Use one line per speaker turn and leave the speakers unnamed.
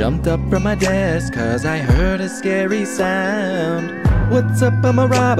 Jumped up from my desk cause I heard a scary sound. What's up, I'm a robber.